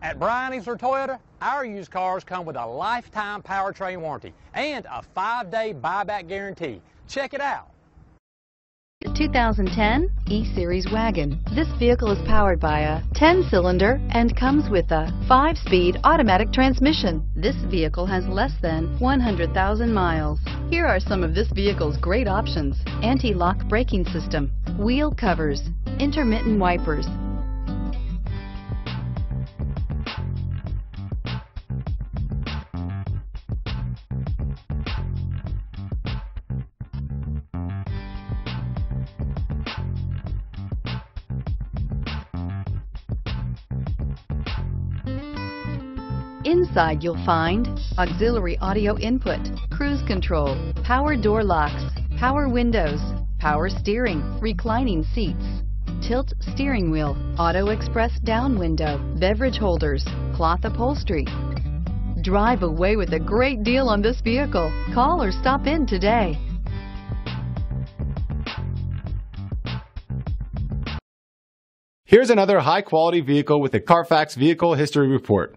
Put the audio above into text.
At Bryan Easler Toyota, our used cars come with a lifetime powertrain warranty and a five-day buyback guarantee. Check it out. 2010 E-Series wagon. This vehicle is powered by a 10-cylinder and comes with a 5-speed automatic transmission. This vehicle has less than 100,000 miles. Here are some of this vehicle's great options. Anti-lock braking system, wheel covers, intermittent wipers, Inside you'll find auxiliary audio input, cruise control, power door locks, power windows, power steering, reclining seats, tilt steering wheel, auto express down window, beverage holders, cloth upholstery. Drive away with a great deal on this vehicle. Call or stop in today. Here's another high-quality vehicle with a Carfax Vehicle History Report.